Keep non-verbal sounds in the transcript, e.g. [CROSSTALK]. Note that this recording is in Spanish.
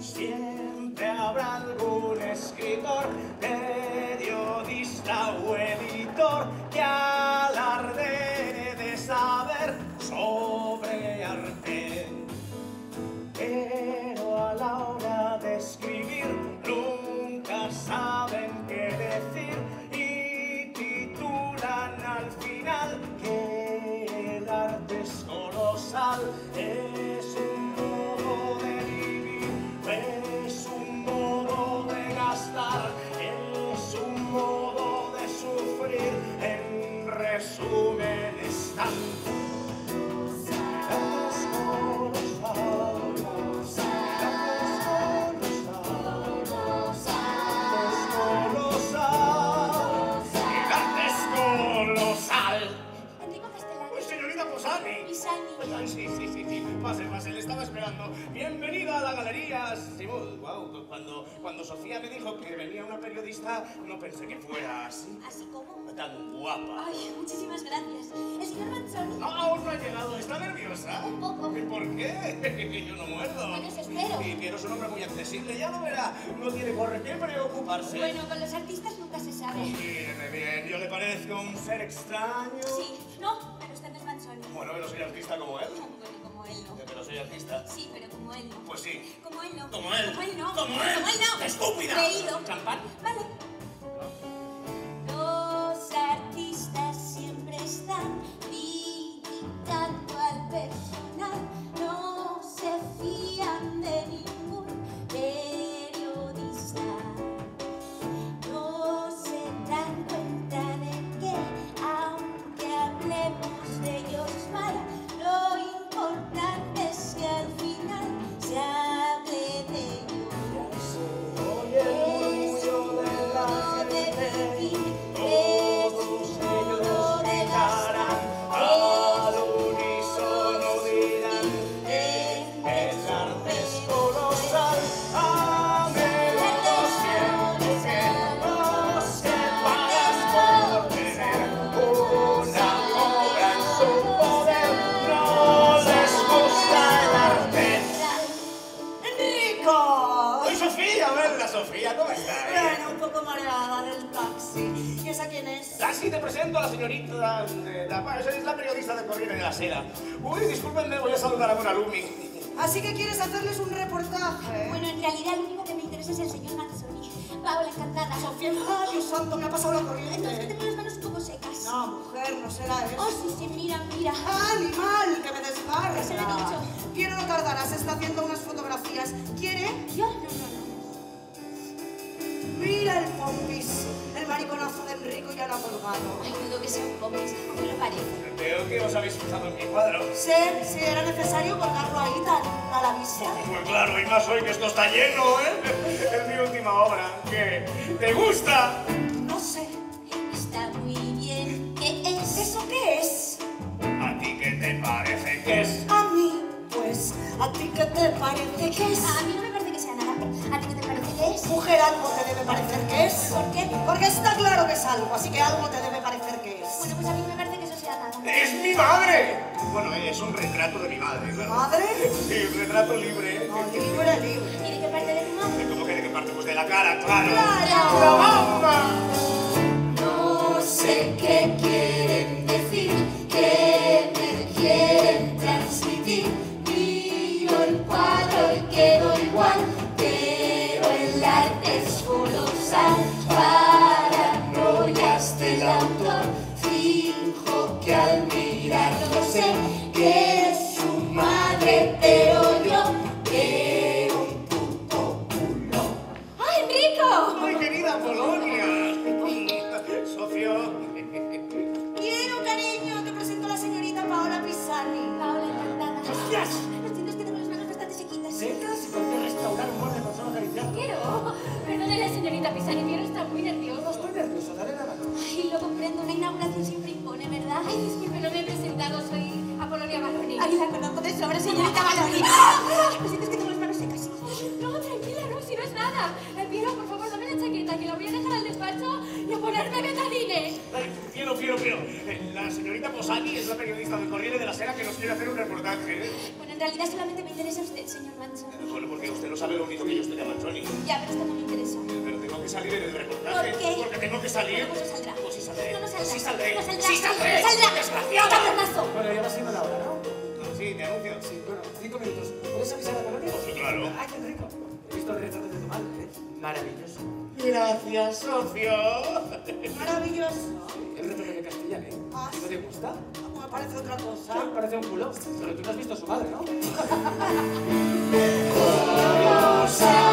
Siempre habrá algún escritor, periodista Ay, Sí, sí, sí, sí. Pase, pase, le estaba esperando. Bienvenida a la galería. Simón, wow, cuando, cuando Sofía me dijo que venía una periodista, no pensé que fuera así. ¿Así como? Tan guapa. Ay, muchísimas gracias. El señor Manzoni. No, aún no ha llegado. ¿Está nerviosa? Un poco. ¿Y por qué? [LAUGHS] Yo no muerdo. Bueno, eso espero. Y es un hombre muy accesible, ya lo verá. No tiene por qué preocuparse. Bueno, con los artistas nunca se sabe. Míreme bien, yo le parezco un ser extraño. Sí, no, Bueno, pero soy artista como él. Bueno, como él no. Pero soy artista. Sí, pero como él no. Pues sí. Como él no. Como él. Como él no. Como él. Como él no. ¡Estúpida! Creído. ¿Champán? Vale. Presento a la señorita de la es la periodista de Corriere de la Sera. Uy, discúlpenme, voy a saludar a Bonalumi. Así que quieres hacerles un reportaje. Bueno, en realidad lo único que me interesa es el señor Manzoni. Paola, encantada. Sofía, ay, Dios santo, me ha pasado la Entonces que corriente. tengo las manos un poco secas. No, mujer, no será Oh, eso. sí, sí, mira, mira. ¡Animal! ¡Que me desbarra! Se lo he dicho. Quiero no tardarás, está haciendo unas fotografías. ¿Quiere? Yo, no, no, no. Mira el pompis. El mariconazo de Enrico ya lo ha colgado. Ay, dudo que sea un cómic. ¿Cómo le parece? Veo que os habéis fijado en mi cuadro. Sí, sí, era necesario colgarlo ahí tan a la vista. Pues claro, y más hoy que esto está lleno, ¿eh? Es mi última obra. ¿Qué? ¿Te gusta? No sé. Está muy bien. ¿Qué es? ¿Eso qué es? ¿A ti qué te parece que es? A mí, pues, ¿a ti qué te parece que es? A mí no Mujer, algo te debe parecer que es. ¿Por qué? Porque está claro que es algo, así que algo te debe parecer que es. Bueno, pues a mí me parece que eso sea nada. ¡Es mi madre! Bueno, es un retrato de mi madre, claro. ¿Madre? Sí, un retrato libre. No, libre, libre. ¿Y de qué parte de tu madre? ¿Cómo que de qué parte? Pues de la cara, claro. ¡Claro! ¡La Paola encantada. Gracias. Lo siento, es que tengo las manos bastante sequitas. Secas y puede restaurar un buen de persona acariciando. Quiero. Perdónele, señorita Pisani, Piero está muy nervioso. Estoy nervioso, dale la mano. Ay, lo comprendo, una inauguración siempre impone, ¿verdad? Ay, disculpe, no me he presentado, soy Apolonia Baloni. Ay, la conozco de sobra, señorita Baloni. Lo siento, es que tengo las manos secas. No, tranquila, no, si no es nada. La señorita Posani es la periodista del Corriere de la Sera que nos quiere hacer un reportaje. ¿eh? Bueno, en realidad solamente me interesa usted, señor Manzoni. Bueno, porque usted no sabe lo único que yo estoy a Manzoni. Ya, pero esto no me interesa. Pero tengo que salir en el reportaje. ¿Por qué? Porque tengo que salir. Pues no saldrá. Pues sí saldré. No, no saldrá. Sí saldré. No saldrá. Sí saldré. No saldrá. Bueno, ya va siendo la hora, ¿no? Sí, te anuncio. Sí, bueno, cinco minutos. ¿Puedes avisar a Colonia? Sí, claro. ¡Ay, qué rico! He visto el retrato de tu madre, ¿eh? Maravilloso. Gracias, socio. Maravilloso. ¿No te gusta? Me parece otra cosa. Sí, parece un culo. Pero tú no has visto a su madre, ¿no? [LAUGHS]